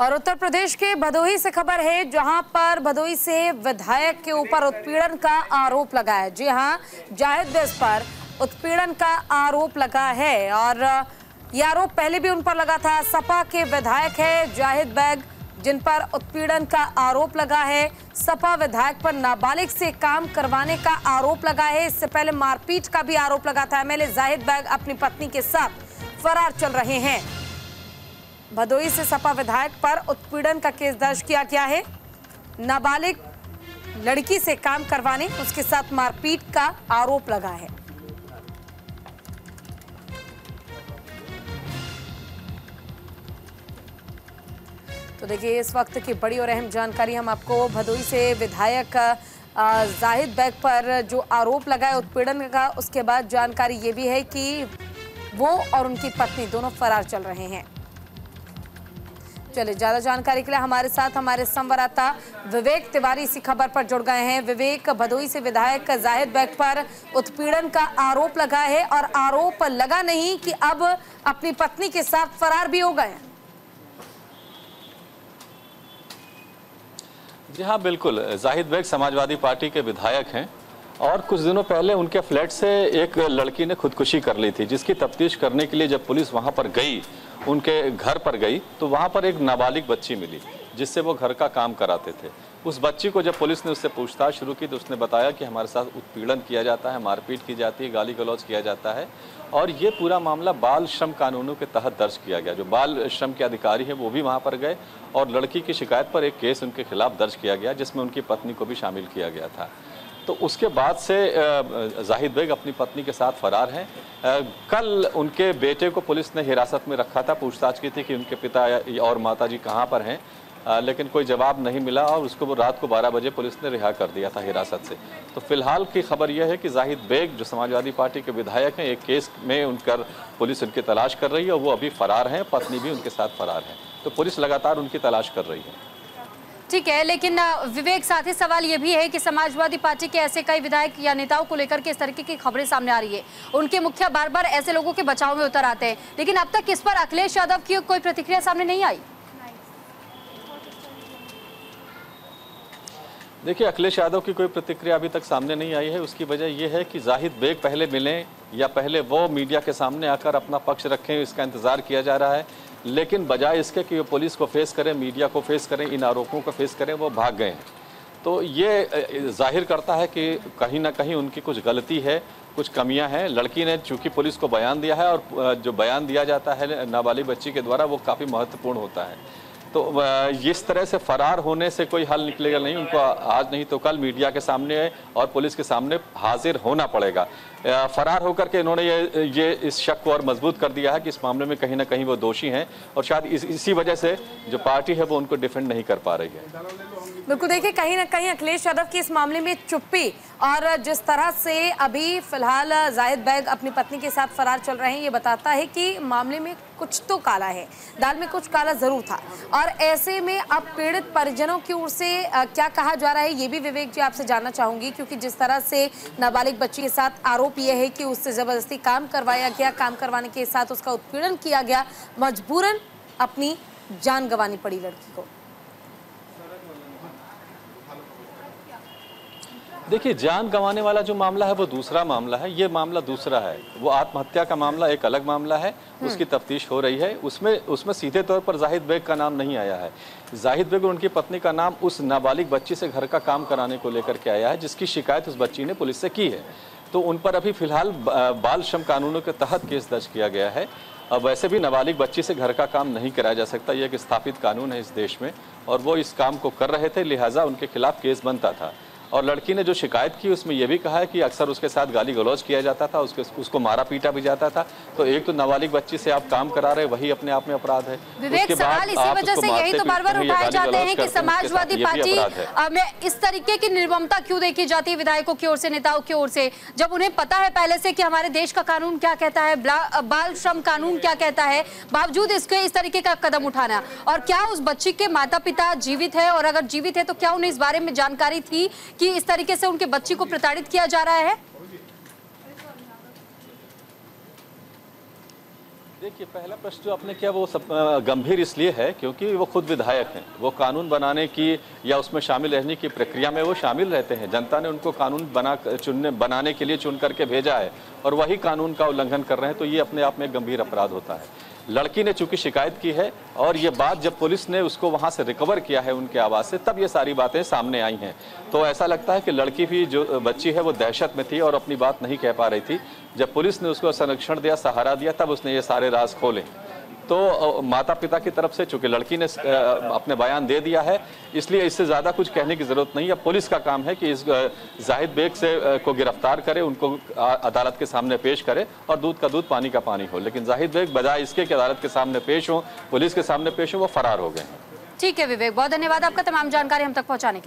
और उत्तर प्रदेश के भदोही से खबर है, जहाँ पर भदोही से विधायक के ऊपर उत्पीड़न का आरोप लगा है। जी हाँ जाहिद बेस पर उत्पीड़न का आरोप लगा है और ये आरोप पहले भी उन पर लगा था। सपा के विधायक है जाहिद बैग, जिन पर उत्पीड़न का आरोप लगा है। सपा विधायक पर नाबालिग से काम करवाने का आरोप लगा है। इससे पहले मारपीट का भी आरोप लगा था। एमएलए जाहिद बैग अपनी पत्नी के साथ फरार चल रहे हैं। भदोई से सपा विधायक पर उत्पीड़न का केस दर्ज किया गया है। नाबालिग लड़की से काम करवाने उसके साथ मारपीट का आरोप लगा है। तो देखिए, इस वक्त की बड़ी और अहम जानकारी हम आपको भदोई से विधायक जाहिद बैग पर जो आरोप लगा है उत्पीड़न का, उसके बाद जानकारी ये भी है कि वो और उनकी पत्नी दोनों फरार चल रहे हैं। चलिए, ज़्यादा जानकारी के लिए हमारे साथ हमारे संवाददाता विवेक तिवारी इसी खबर पर जुड़ गए हैं। विवेक भदोई से विधायक जाहिद बैग पर उत्पीड़न का आरोप लगा है और आरोप लगा नहीं कि अब अपनी पत्नी के साथ फरार भी हो गए जी हाँ बिल्कुल। जाहिद बेग समाजवादी पार्टी के विधायक हैं और कुछ दिनों पहले उनके फ्लैट से एक लड़की ने खुदकुशी कर ली थी, जिसकी तफ्तीश करने के लिए जब पुलिस वहाँ पर गई उनके घर पर गई तो वहाँ पर एक नाबालिग बच्ची मिली, जिससे वो घर का काम कराते थे। उस बच्ची को जब पुलिस ने उससे पूछताछ शुरू की तो उसने बताया कि हमारे साथ उत्पीड़न किया जाता है, मारपीट की जाती है, गाली गलौज किया जाता है और ये पूरा मामला बाल श्रम कानूनों के तहत दर्ज किया गया। जो बाल श्रम के अधिकारी हैं वो भी वहाँ पर गए और लड़की की शिकायत पर एक केस उनके खिलाफ दर्ज किया गया, जिसमें उनकी पत्नी को भी शामिल किया गया था। तो उसके बाद से जाहिद बेग अपनी पत्नी के साथ फरार हैं। कल उनके बेटे को पुलिस ने हिरासत में रखा था, पूछताछ की थी कि उनके पिता और माता जी कहाँ पर हैं। लेकिन कोई जवाब नहीं मिला और उसको वो रात को 12 बजे पुलिस ने रिहा कर दिया था हिरासत से। तो फ़िलहाल की खबर यह है कि जाहिद बेग, जो समाजवादी पार्टी के विधायक हैं, एक केस में उनकर पुलिस उनकी तलाश कर रही है और वो अभी फरार हैं, पत्नी भी उनके साथ फरार है। तो पुलिस लगातार उनकी तलाश कर रही है। ठीक है, लेकिन विवेक, साथ सवाल ये भी है कि समाजवादी पार्टी के ऐसे कई विधायक या नेताओं को लेकर के इस तरीके की खबरें सामने आ रही है। उनके मुखिया बार बार ऐसे लोगों के बचाव में उतर आते हैं। लेकिन अब तक इस पर अखिलेश यादव की कोई प्रतिक्रिया सामने नहीं आई? देखिए, अखिलेश यादव की कोई प्रतिक्रिया अभी तक सामने नहीं आई है। उसकी वजह यह है कि जाहिद बेग पहले मिलें या पहले वो मीडिया के सामने आकर अपना पक्ष रखें, इसका इंतज़ार किया जा रहा है। लेकिन बजाय इसके कि वो पुलिस को फेस करें, मीडिया को फेस करें, इन आरोपों को फेस करें, वो भाग गए हैं। तो ये ज़ाहिर करता है कि कहीं ना कहीं उनकी कुछ गलती है, कुछ कमियाँ हैं। लड़की ने चूँकि पुलिस को बयान दिया है और जो बयान दिया जाता है नाबालिग बच्ची के द्वारा, वो काफ़ी महत्वपूर्ण होता है। तो इस तरह से फरार होने से कोई हल निकलेगा नहीं उनको आज नहीं तो कल मीडिया के सामने और पुलिस के सामने हाजिर होना पड़ेगा। फरार होकर के इन्होंने ये ये इस शक को और मज़बूत कर दिया है कि इस मामले में कहीं ना कहीं वो दोषी हैं और शायद इस, इसी वजह से जो पार्टी है वो उनको डिफेंड नहीं कर पा रही है। बिल्कुल देखिए कहीं ना कहीं अखिलेश यादव की इस मामले में चुप्पी और जिस तरह से अभी फ़िलहाल जाहिद बैग अपनी पत्नी के साथ फरार चल रहे हैं ये बताता है कि मामले में कुछ तो काला है। दाल में कुछ काला ज़रूर था। और ऐसे में अब पीड़ित परिजनों की ओर से क्या कहा जा रहा है? ये भी विवेक जी आपसे जानना चाहूँगी, क्योंकि जिस तरह से नाबालिग बच्ची के साथ आरोप यह है कि उससे ज़बरदस्ती काम करवाया गया, काम करवाने के साथ उसका उत्पीड़न किया गया, मजबूरन अपनी जान गंवानी पड़ी लड़की को। देखिए जान गंवाने वाला जो मामला है वो दूसरा मामला है। ये मामला दूसरा है। वो आत्महत्या का मामला एक अलग मामला है। उसकी तफ्तीश हो रही है। उसमें उसमें सीधे तौर पर जाहिद बेग का नाम नहीं आया है। जाहिद बेग और उनकी पत्नी का नाम उस नाबालिग बच्ची से घर का काम कराने को लेकर के आया है जिसकी शिकायत उस बच्ची ने पुलिस से की है। तो उन पर अभी फ़िलहाल बाल श्रम कानूनों के तहत केस दर्ज किया गया है। अब वैसे भी नाबालिग बच्ची से घर का काम नहीं कराया जा सकता। यह एक स्थापित कानून है इस देश में। और वो इस काम को कर रहे थे लिहाजा उनके खिलाफ केस बनता था। और लड़की ने जो शिकायत की उसमें यह भी कहा है कि अक्सर उसके साथ गाली गलौज किया जाता था उसके उसको मारा पीटा भी जाता था। तो एक तो नाबालिग बच्ची से आप काम करा रहे वही अपने आप में अपराध है। विवेक सवाल इसी वजह से यही तो बार बार उठाए जाते हैं कि समाजवादी पार्टी में इस तरीके की निर्ममता क्यों देखी जाती है विधायकों की ओर से नेताओं की ओर से? जब उन्हें पता है पहले से कि हमारे देश का कानून क्या कहता है बाल श्रम कानून क्या कहता है बावजूद इसके इस तरीके का कदम उठाना और क्या उस बच्ची के माता पिता जीवित है? और अगर जीवित है तो क्या उन्हें इस बारे में जानकारी थी कि इस तरीके से उनके बच्ची को प्रताड़ित किया जा रहा है? देखिए, पहला प्रश्न जो आपने किया वो सब गंभीर इसलिए है क्योंकि वो खुद विधायक हैं। वो कानून बनाने की या उसमें शामिल रहने की प्रक्रिया में वो शामिल रहते हैं। जनता ने उनको कानून बना, चुनने, बनाने के लिए चुन करके भेजा है और वही कानून का उल्लंघन कर रहे हैं तो ये अपने आप में गंभीर अपराध होता है। लड़की ने चूँकि शिकायत की है और ये बात जब पुलिस ने उसको वहाँ से रिकवर किया है उनके आवाज़ से, तब ये सारी बातें सामने आई हैं। तो ऐसा लगता है कि लड़की भी जो, बच्ची है वो दहशत में थी और अपनी बात नहीं कह पा रही थी। जब पुलिस ने उसको संरक्षण दिया, सहारा दिया, तब उसने ये सारे राज खोले। तो माता पिता की तरफ़ से, चूँकि लड़की ने अपने बयान दे दिया है, इसलिए इससे ज़्यादा कुछ कहने की ज़रूरत नहीं है। पुलिस का काम है कि इस जाहिद बेग से को गिरफ़्तार करे, उनको अदालत के सामने पेश करे और दूध का दूध, पानी का पानी हो। लेकिन जाहिद बेग बजाय इसके कि अदालत के सामने पेश हो, पुलिस के सामने पेश हो, वो फरार हो गए हैं। ठीक है, विवेक, बहुत धन्यवाद आपका तमाम जानकारी हम तक पहुँचाने के लिए।